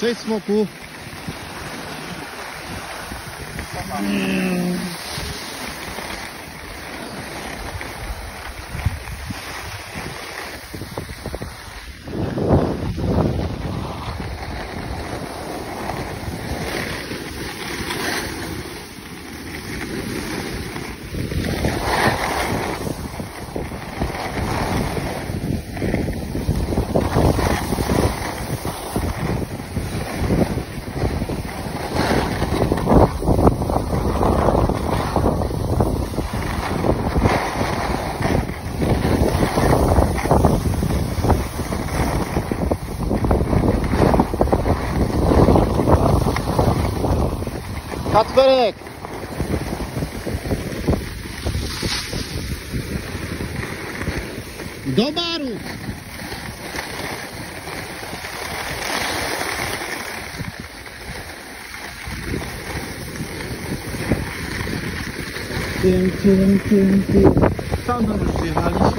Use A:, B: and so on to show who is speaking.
A: Cześć smoku. Kacperek. Do baru. Tym, tym, tym, tym. Tam już przyjechaliśmy.